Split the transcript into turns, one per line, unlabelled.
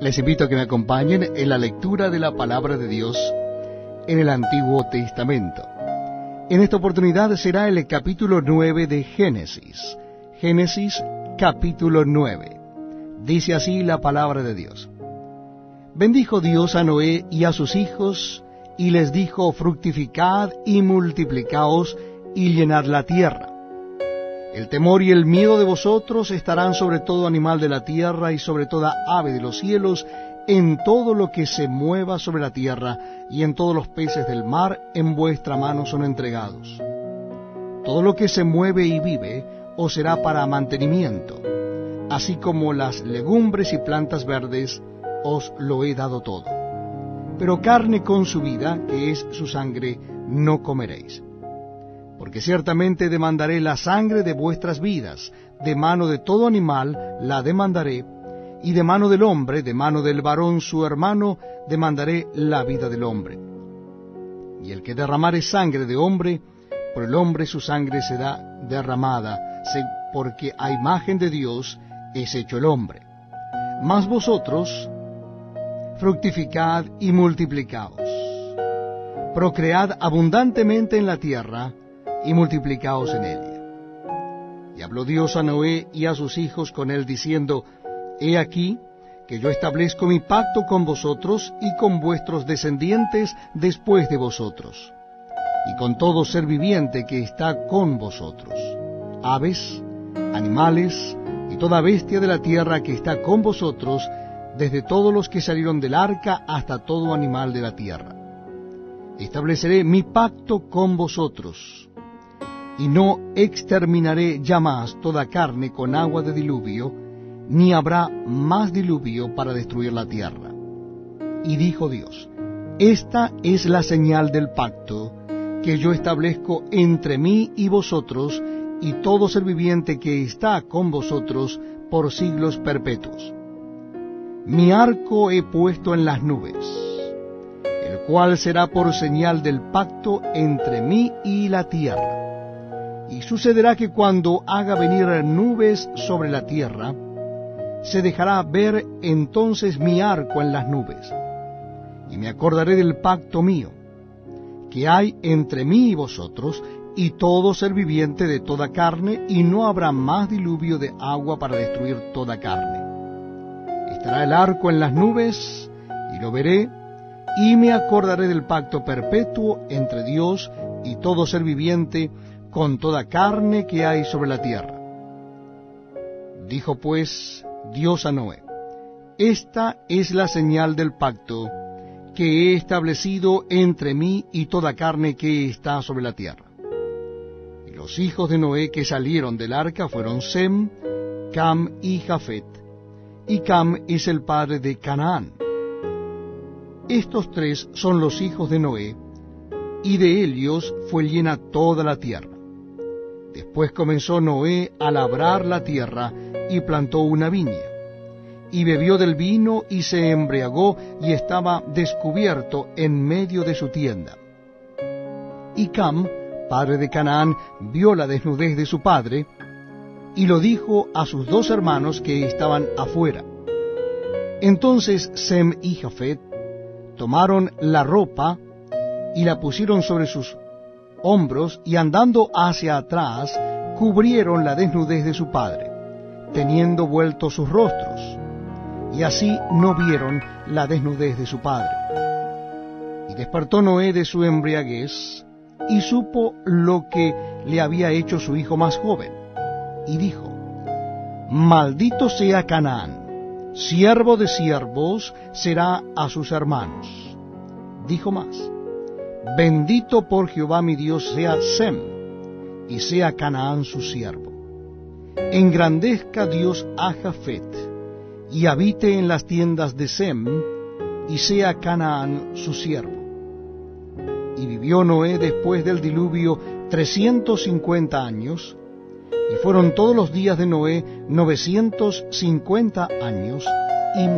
Les invito a que me acompañen en la lectura de la palabra de Dios en el Antiguo Testamento. En esta oportunidad será el capítulo 9 de Génesis. Génesis capítulo 9. Dice así la palabra de Dios. Bendijo Dios a Noé y a sus hijos, y les dijo, fructificad y multiplicaos y llenad la tierra. El temor y el miedo de vosotros estarán sobre todo animal de la tierra y sobre toda ave de los cielos, en todo lo que se mueva sobre la tierra, y en todos los peces del mar en vuestra mano son entregados. Todo lo que se mueve y vive os será para mantenimiento, así como las legumbres y plantas verdes os lo he dado todo. Pero carne con su vida, que es su sangre, no comeréis porque ciertamente demandaré la sangre de vuestras vidas, de mano de todo animal la demandaré, y de mano del hombre, de mano del varón su hermano, demandaré la vida del hombre. Y el que derramare sangre de hombre, por el hombre su sangre será derramada, porque a imagen de Dios es hecho el hombre. Mas vosotros, fructificad y multiplicaos, procread abundantemente en la tierra, y multiplicaos en ella. Y habló Dios a Noé y a sus hijos con él, diciendo, He aquí que yo establezco mi pacto con vosotros y con vuestros descendientes después de vosotros, y con todo ser viviente que está con vosotros, aves, animales, y toda bestia de la tierra que está con vosotros, desde todos los que salieron del arca hasta todo animal de la tierra. Estableceré mi pacto con vosotros, y no exterminaré ya más toda carne con agua de diluvio, ni habrá más diluvio para destruir la tierra. Y dijo Dios, Esta es la señal del pacto que yo establezco entre mí y vosotros y todo ser viviente que está con vosotros por siglos perpetuos. Mi arco he puesto en las nubes, el cual será por señal del pacto entre mí y la tierra y sucederá que cuando haga venir nubes sobre la tierra, se dejará ver entonces mi arco en las nubes, y me acordaré del pacto mío, que hay entre mí y vosotros, y todo ser viviente de toda carne, y no habrá más diluvio de agua para destruir toda carne. Estará el arco en las nubes, y lo veré, y me acordaré del pacto perpetuo entre Dios y todo ser viviente, con toda carne que hay sobre la tierra. Dijo pues Dios a Noé, Esta es la señal del pacto que he establecido entre mí y toda carne que está sobre la tierra. Y los hijos de Noé que salieron del arca fueron Sem, Cam y Jafet, y Cam es el padre de Canaán. Estos tres son los hijos de Noé, y de ellos fue llena toda la tierra. Después comenzó Noé a labrar la tierra y plantó una viña. Y bebió del vino y se embriagó y estaba descubierto en medio de su tienda. Y Cam, padre de Canaán, vio la desnudez de su padre, y lo dijo a sus dos hermanos que estaban afuera. Entonces Sem y Jafet tomaron la ropa y la pusieron sobre sus hombros y andando hacia atrás, cubrieron la desnudez de su padre, teniendo vueltos sus rostros, y así no vieron la desnudez de su padre. Y despertó Noé de su embriaguez, y supo lo que le había hecho su hijo más joven, y dijo, Maldito sea Canaán, siervo de siervos será a sus hermanos. Dijo más, Bendito por Jehová mi Dios sea Sem, y sea Canaán su siervo. Engrandezca Dios a Jafet, y habite en las tiendas de Sem, y sea Canaán su siervo. Y vivió Noé después del diluvio trescientos cincuenta años, y fueron todos los días de Noé novecientos cincuenta años, y